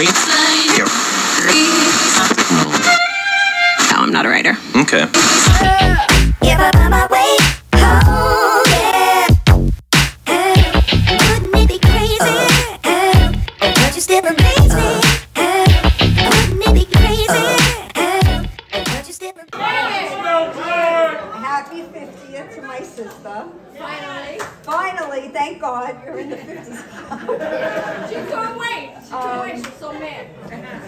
No, oh, I'm not a writer. Okay. If I find my way home, yeah. Wouldn't it be crazy? Oh, oh, but you still amaze me. Wouldn't it be crazy? But you still amaze me. Happy 50th to my sister. Finally. Finally, thank God you're in the 50s club. She couldn't wait. She couldn't wait. She's so mad.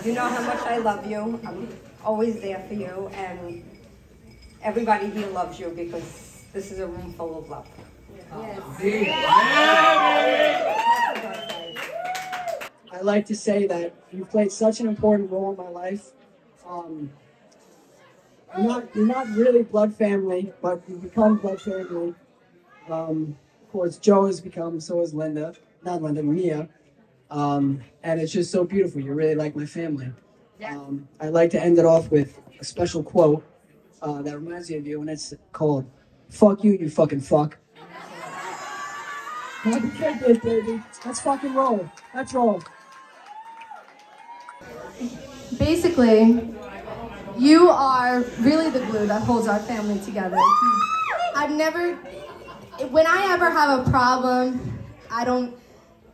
You know how much I love you. I'm always there for you, and everybody here loves you because this is a room full of love. Birthday. I like to say that you played such an important role in my life. Um, you're not you're not really blood family, but you become blood family. Um, of course, Joe has become, so has Linda, not Linda, Mia. Um, and it's just so beautiful. You're really like my family. Um, I like to end it off with a special quote uh, that reminds me of you, and it's called "Fuck you, you fucking fuck." Happy baby. Let's fucking roll. Let's roll. Basically, you are really the glue that holds our family together. I've never, when I ever have a problem, I don't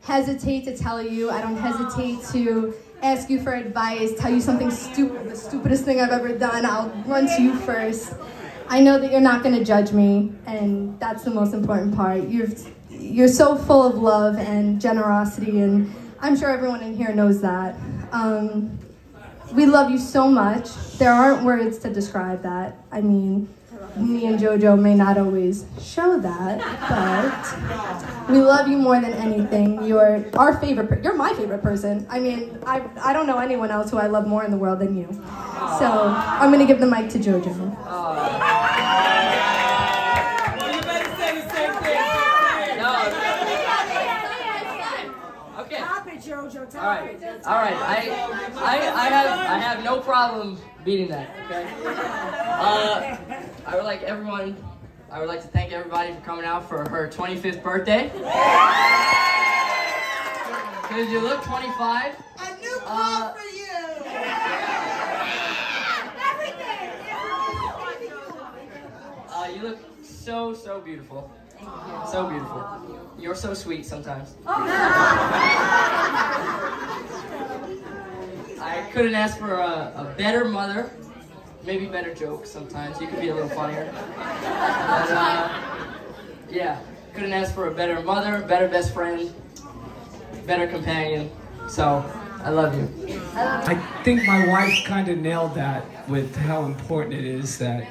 hesitate to tell you. I don't hesitate to ask you for advice, tell you something stupid, the stupidest thing I've ever done. I'll run to you first. I know that you're not going to judge me, and that's the most important part. You're, you're so full of love and generosity, and I'm sure everyone in here knows that. Um, we love you so much. There aren't words to describe that. I mean, me and JoJo may not always show that, but we love you more than anything. You're our favorite. You're my favorite person. I mean, I I don't know anyone else who I love more in the world than you. So I'm gonna give the mic to JoJo. Okay. All right. All right. I, I, I have, I have no problem beating that. Okay. Uh, I would like everyone. I would like to thank everybody for coming out for her 25th birthday. Because you look 25. A new Uh, for you. Uh, you look so, so beautiful. So beautiful. You're so sweet sometimes. I couldn't ask for a, a better mother. Maybe better jokes sometimes. You could be a little funnier. But, uh, yeah, couldn't ask for a better mother, better best friend, better companion. So, I love you. I think my wife kind of nailed that with how important it is that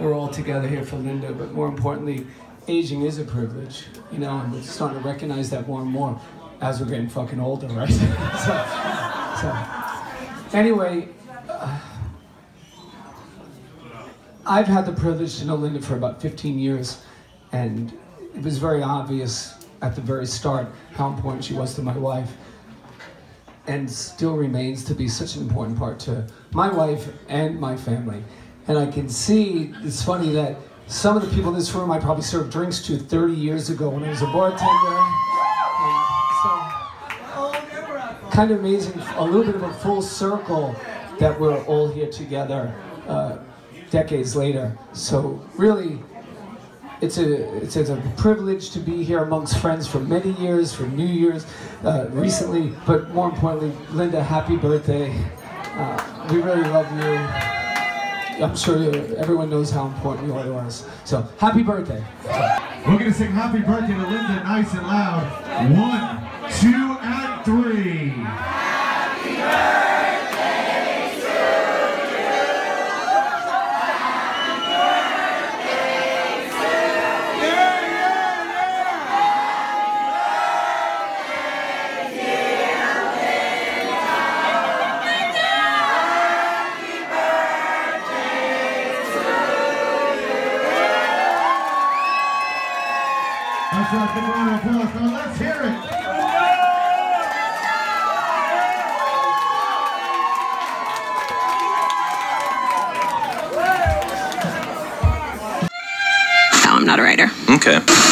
we're all together here for Linda, but more importantly, aging is a privilege, you know, and we're starting to recognize that more and more as we're getting fucking older, right? so, so, anyway, uh, I've had the privilege to know Linda for about 15 years, and it was very obvious at the very start how important she was to my wife and still remains to be such an important part to my wife and my family. And I can see, it's funny that some of the people in this room I probably served drinks to 30 years ago when I was a bartender. So, kind of amazing, a little bit of a full circle that we're all here together uh, decades later. So really, it's a it's, a privilege to be here amongst friends for many years, for New Year's, uh, recently, but more importantly, Linda, happy birthday. Uh, we really love you. I'm sure everyone knows how important you are to us. So, happy birthday. We're gonna sing happy birthday to Linda nice and loud. One, two, and three. Big round of applause. Let's hear it. No, I'm not a writer. Okay.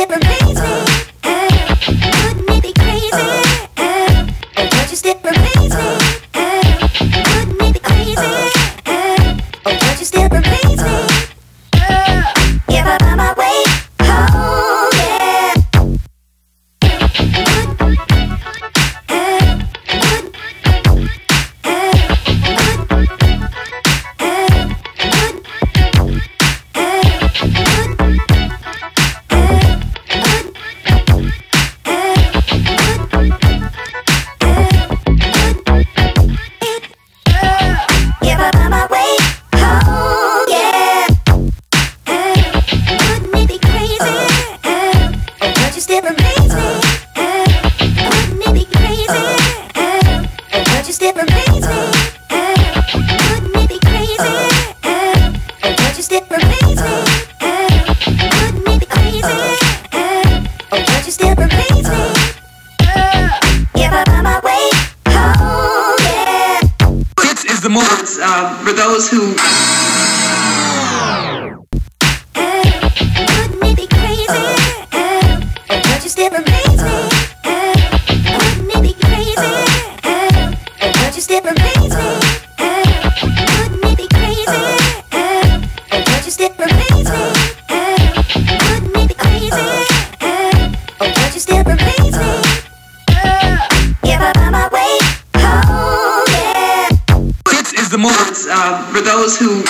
different people. For those who